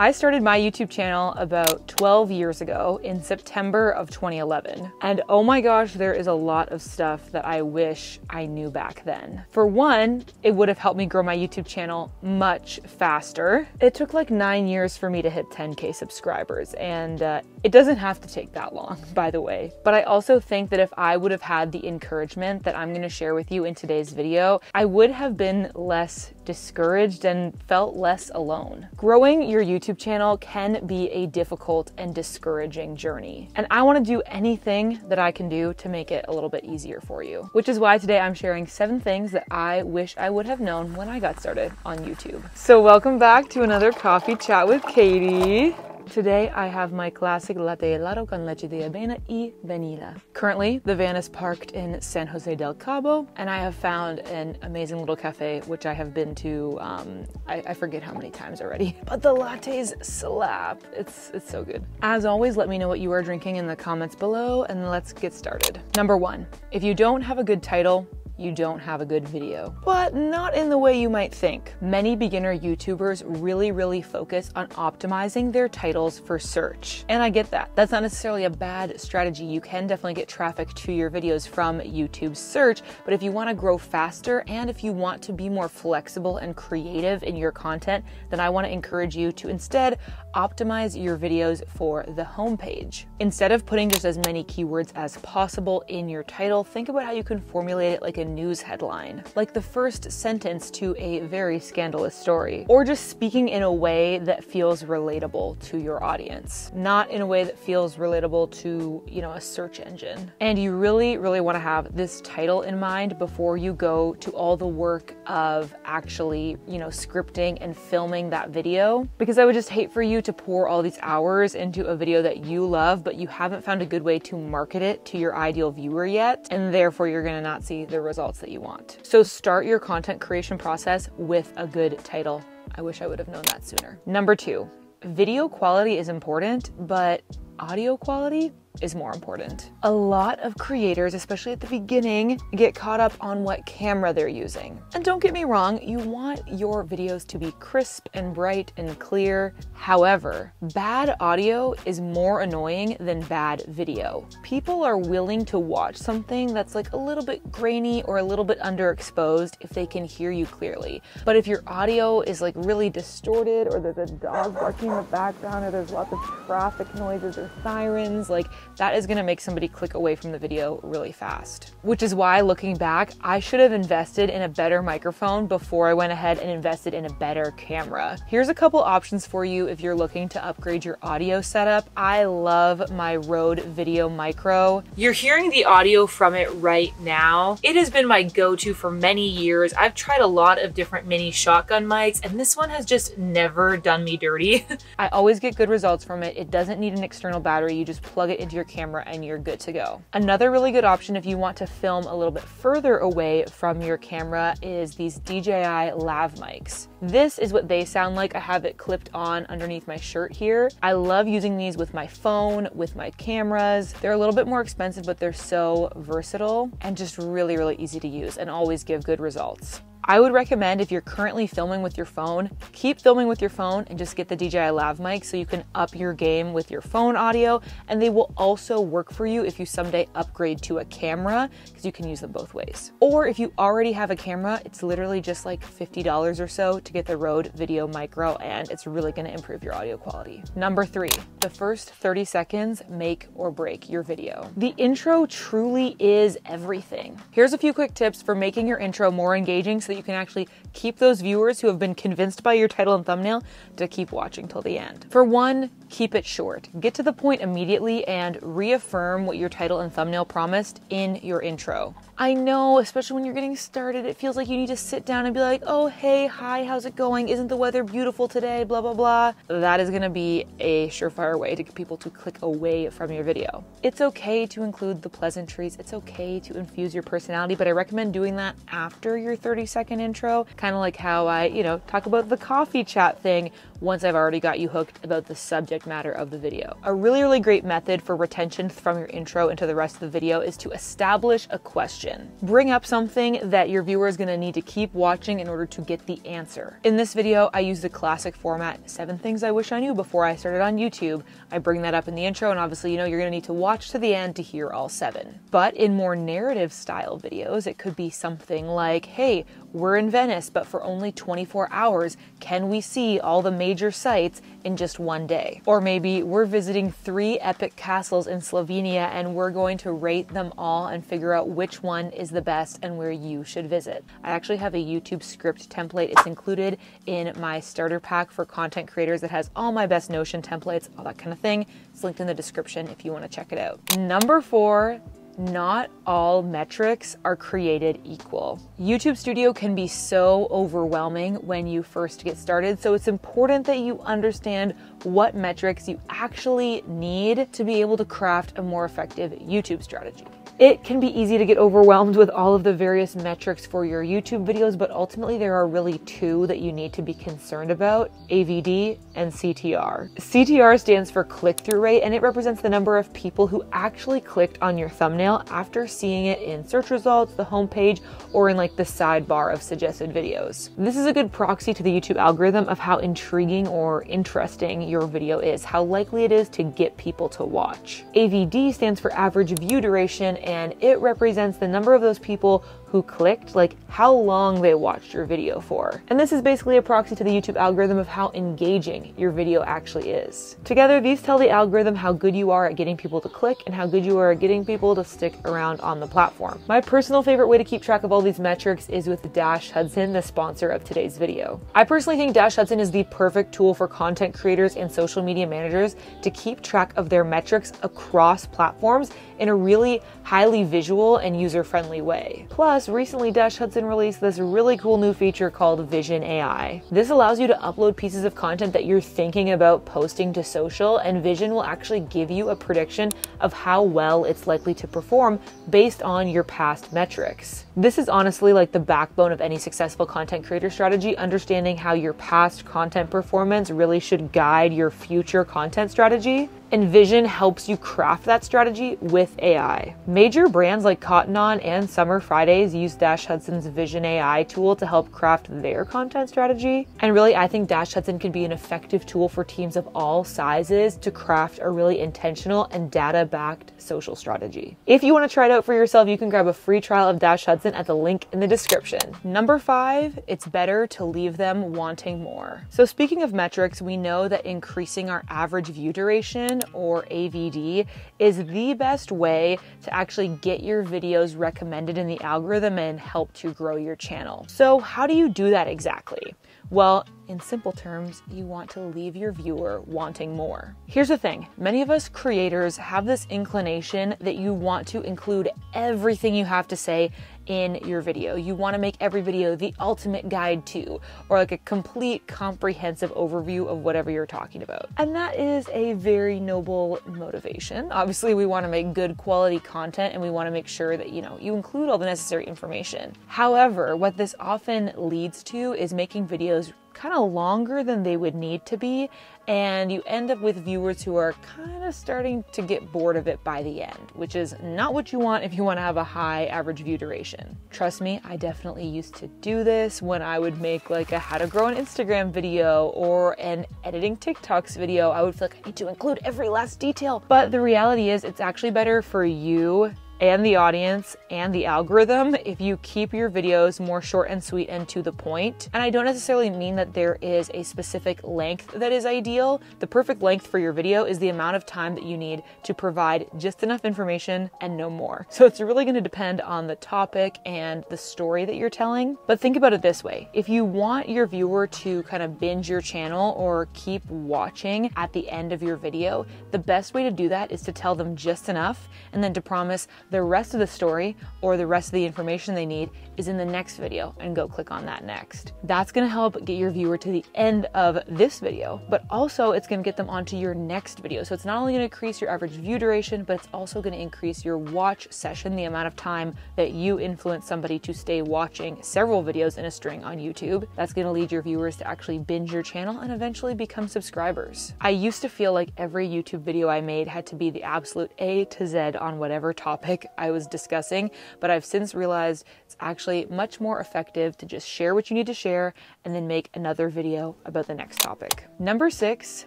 I started my YouTube channel about 12 years ago in September of 2011. And oh my gosh, there is a lot of stuff that I wish I knew back then. For one, it would have helped me grow my YouTube channel much faster. It took like nine years for me to hit 10K subscribers, and uh, it doesn't have to take that long, by the way. But I also think that if I would have had the encouragement that I'm gonna share with you in today's video, I would have been less discouraged and felt less alone. Growing your YouTube channel can be a difficult and discouraging journey. And I wanna do anything that I can do to make it a little bit easier for you, which is why today I'm sharing seven things that I wish I would have known when I got started on YouTube. So welcome back to another coffee chat with Katie. Today I have my classic latte helado con leche de avena y vanilla. Currently, the van is parked in San Jose del Cabo, and I have found an amazing little cafe which I have been to. Um, I, I forget how many times already, but the lattes slap. It's it's so good. As always, let me know what you are drinking in the comments below, and let's get started. Number one, if you don't have a good title, you don't have a good video. But not in the way you might think. Many beginner YouTubers really, really focus on optimizing their titles for search. And I get that. That's not necessarily a bad strategy. You can definitely get traffic to your videos from YouTube search, but if you want to grow faster and if you want to be more flexible and creative in your content, then I want to encourage you to instead optimize your videos for the homepage. Instead of putting just as many keywords as possible in your title, think about how you can formulate it like a news headline, like the first sentence to a very scandalous story, or just speaking in a way that feels relatable to your audience, not in a way that feels relatable to, you know, a search engine. And you really, really want to have this title in mind before you go to all the work of actually, you know, scripting and filming that video, because I would just hate for you to pour all these hours into a video that you love, but you haven't found a good way to market it to your ideal viewer yet, and therefore you're to not see the results results that you want. So start your content creation process with a good title. I wish I would have known that sooner. Number two, video quality is important, but audio quality is more important. A lot of creators, especially at the beginning, get caught up on what camera they're using. And don't get me wrong, you want your videos to be crisp and bright and clear. However, bad audio is more annoying than bad video. People are willing to watch something that's like a little bit grainy or a little bit underexposed if they can hear you clearly. But if your audio is like really distorted or there's a dog barking in the background or there's lots of traffic noises or sirens, like that is gonna make somebody click away from the video really fast. Which is why looking back, I should have invested in a better microphone before I went ahead and invested in a better camera. Here's a couple options for you if you're looking to upgrade your audio setup. I love my Rode Video Micro. You're hearing the audio from it right now. It has been my go-to for many years. I've tried a lot of different mini shotgun mics and this one has just never done me dirty. I always get good results from it. It doesn't need an external battery. You just plug it your camera and you're good to go. Another really good option if you want to film a little bit further away from your camera is these DJI lav mics. This is what they sound like. I have it clipped on underneath my shirt here. I love using these with my phone, with my cameras. They're a little bit more expensive, but they're so versatile and just really, really easy to use and always give good results. I would recommend if you're currently filming with your phone, keep filming with your phone and just get the DJI Lav mic so you can up your game with your phone audio. And they will also work for you if you someday upgrade to a camera because you can use them both ways. Or if you already have a camera, it's literally just like $50 or so to get the Rode Video Micro and it's really gonna improve your audio quality. Number three, the first 30 seconds make or break your video. The intro truly is everything. Here's a few quick tips for making your intro more engaging so that you can actually keep those viewers who have been convinced by your title and thumbnail to keep watching till the end. For one, keep it short. Get to the point immediately and reaffirm what your title and thumbnail promised in your intro. I know, especially when you're getting started, it feels like you need to sit down and be like, oh, hey, hi, how's it going? Isn't the weather beautiful today? Blah, blah, blah. That is gonna be a surefire way to get people to click away from your video. It's okay to include the pleasantries, it's okay to infuse your personality, but I recommend doing that after your 30 second intro, kind of like how I, you know, talk about the coffee chat thing once I've already got you hooked about the subject matter of the video. A really, really great method for retention from your intro into the rest of the video is to establish a question. Bring up something that your viewer is going to need to keep watching in order to get the answer. In this video, I use the classic format, seven things I wish I knew before I started on YouTube. I bring that up in the intro, and obviously, you know, you're going to need to watch to the end to hear all seven. But in more narrative style videos, it could be something like, hey, we're in Venice, but for only 24 hours, can we see all the major sites in just one day? Or maybe we're visiting three epic castles in Slovenia and we're going to rate them all and figure out which one is the best and where you should visit. I actually have a YouTube script template. It's included in my starter pack for content creators that has all my best Notion templates, all that kind of thing. It's linked in the description if you want to check it out. Number four, not all metrics are created equal. YouTube Studio can be so overwhelming when you first get started, so it's important that you understand what metrics you actually need to be able to craft a more effective YouTube strategy. It can be easy to get overwhelmed with all of the various metrics for your YouTube videos, but ultimately there are really two that you need to be concerned about AVD and CTR. CTR stands for click through rate and it represents the number of people who actually clicked on your thumbnail after seeing it in search results, the homepage, or in like the sidebar of suggested videos. This is a good proxy to the YouTube algorithm of how intriguing or interesting your video is, how likely it is to get people to watch. AVD stands for average view duration and it represents the number of those people who clicked, like how long they watched your video for. And this is basically a proxy to the YouTube algorithm of how engaging your video actually is. Together, these tell the algorithm how good you are at getting people to click and how good you are at getting people to stick around on the platform. My personal favorite way to keep track of all these metrics is with Dash Hudson, the sponsor of today's video. I personally think Dash Hudson is the perfect tool for content creators and social media managers to keep track of their metrics across platforms in a really highly visual and user-friendly way. Plus, Plus, recently Dash Hudson released this really cool new feature called Vision AI. This allows you to upload pieces of content that you're thinking about posting to social, and Vision will actually give you a prediction of how well it's likely to perform based on your past metrics. This is honestly like the backbone of any successful content creator strategy, understanding how your past content performance really should guide your future content strategy. Envision helps you craft that strategy with AI. Major brands like Cotton On and Summer Fridays use Dash Hudson's Vision AI tool to help craft their content strategy. And really, I think Dash Hudson can be an effective tool for teams of all sizes to craft a really intentional and data backed social strategy. If you want to try it out for yourself, you can grab a free trial of Dash Hudson at the link in the description. Number five, it's better to leave them wanting more. So, speaking of metrics, we know that increasing our average view duration or AVD is the best way to actually get your videos recommended in the algorithm and help to grow your channel. So, how do you do that exactly? Well, in simple terms, you want to leave your viewer wanting more. Here's the thing many of us creators have this inclination that you want to include everything you have to say in your video. You want to make every video the ultimate guide to, or like a complete comprehensive overview of whatever you're talking about. And that is a very noble motivation. Obviously, we want to make good quality content and we want to make sure that, you know, you include all the necessary information. However, what this often leads to is making videos kind of longer than they would need to be, and you end up with viewers who are kind of starting to get bored of it by the end, which is not what you want if you want to have a high average view duration. Trust me, I definitely used to do this when I would make like a how to grow an Instagram video or an editing TikToks video. I would feel like I need to include every last detail. But the reality is, it's actually better for you and the audience and the algorithm if you keep your videos more short and sweet and to the point. And I don't necessarily mean that there is a specific length that is ideal. The perfect length for your video is the amount of time that you need to provide just enough information and no more. So it's really going to depend on the topic and the story that you're telling. But think about it this way if you want your viewer to kind of binge your channel or keep watching at the end of your video, the best way to do that is to tell them just enough and then to promise the rest of the story or the rest of the information they need is in the next video and go click on that next. That's gonna help get your viewer to the end of this video, but also it's gonna get them onto your next video. So it's not only gonna increase your average view duration, but it's also gonna increase your watch session, the amount of time that you influence somebody to stay watching several videos in a string on YouTube. That's gonna lead your viewers to actually binge your channel and eventually become subscribers. I used to feel like every YouTube video I made had to be the absolute A to Z on whatever topic I was discussing, but I've since realized it's actually much more effective to just share what you need to share and then make another video about the next topic. Number six,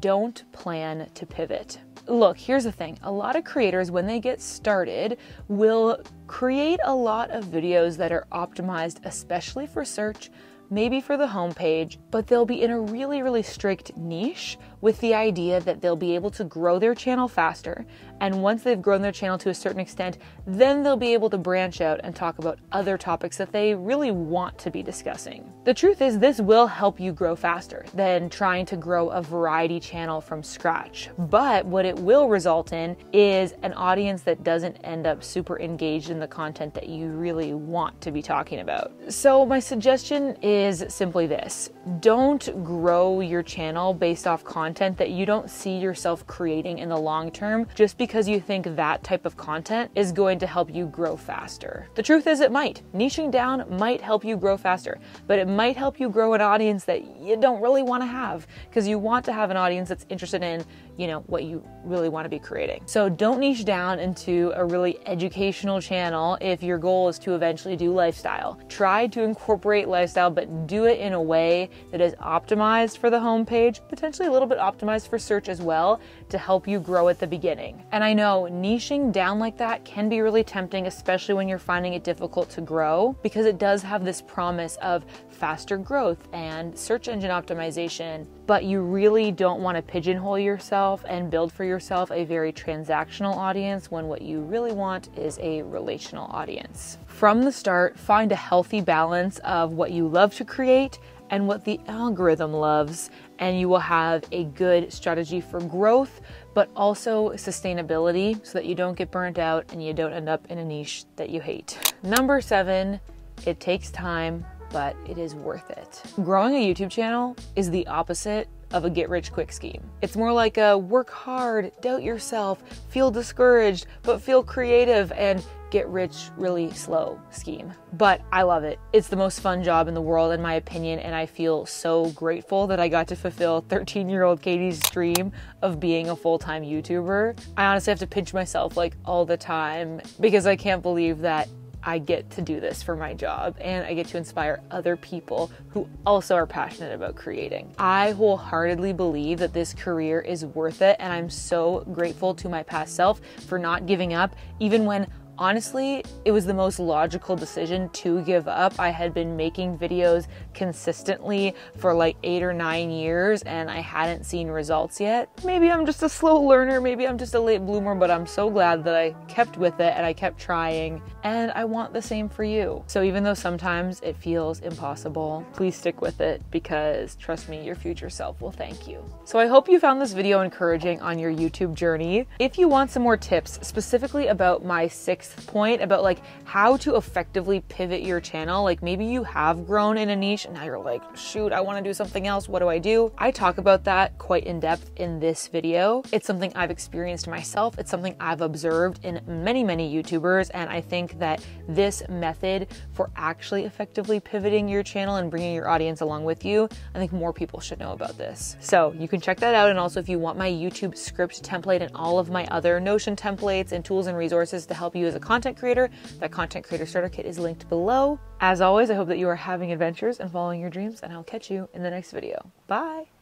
don't plan to pivot. Look, here's the thing a lot of creators, when they get started, will create a lot of videos that are optimized, especially for search, maybe for the homepage, but they'll be in a really, really strict niche with the idea that they'll be able to grow their channel faster. And once they've grown their channel to a certain extent, then they'll be able to branch out and talk about other topics that they really want to be discussing. The truth is, this will help you grow faster than trying to grow a variety channel from scratch. But what it will result in is an audience that doesn't end up super engaged in the content that you really want to be talking about. So, my suggestion is simply this don't grow your channel based off content content that you don't see yourself creating in the long term just because you think that type of content is going to help you grow faster. The truth is, it might. Niching down might help you grow faster, but it might help you grow an audience that you don't really want to have because you want to have an audience that's interested in, you know, what you really want to be creating. So don't niche down into a really educational channel if your goal is to eventually do lifestyle. Try to incorporate lifestyle, but do it in a way that is optimized for the homepage, potentially a little bit optimized for search as well to help you grow at the beginning. And I know niching down like that can be really tempting, especially when you're finding it difficult to grow, because it does have this promise of faster growth and search engine optimization, but you really don't want to pigeonhole yourself and build for yourself a very transactional audience when what you really want is a relational audience. From the start, find a healthy balance of what you love to create and what the algorithm loves, and you will have a good strategy for growth, but also sustainability so that you don't get burnt out and you don't end up in a niche that you hate. Number seven, it takes time, but it is worth it. Growing a YouTube channel is the opposite of a get rich quick scheme. It's more like a work hard, doubt yourself, feel discouraged, but feel creative and get rich really slow scheme. But I love it. It's the most fun job in the world, in my opinion, and I feel so grateful that I got to fulfill 13 year old Katie's dream of being a full time YouTuber. I honestly have to pinch myself like all the time because I can't believe that I get to do this for my job and I get to inspire other people who also are passionate about creating. I wholeheartedly believe that this career is worth it and I'm so grateful to my past self for not giving up even when honestly, it was the most logical decision to give up. I had been making videos consistently for like eight or nine years and I hadn't seen results yet. Maybe I'm just a slow learner, maybe I'm just a late bloomer, but I'm so glad that I kept with it and I kept trying. And I want the same for you. So even though sometimes it feels impossible, please stick with it because trust me, your future self will thank you. So I hope you found this video encouraging on your YouTube journey. If you want some more tips specifically about my six sixth point about like how to effectively pivot your channel. Like maybe you have grown in a niche and now you're like, shoot, I want to do something else. What do I do? I talk about that quite in depth in this video. It's something I've experienced myself. It's something I've observed in many, many YouTubers. And I think that this method for actually effectively pivoting your channel and bringing your audience along with you, I think more people should know about this. So you can check that out. And also, if you want my YouTube script template and all of my other Notion templates and tools and resources to help you as a content creator, that content creator starter kit is linked below. As always, I hope that you are having adventures and following your dreams, and I'll catch you in the next video. Bye.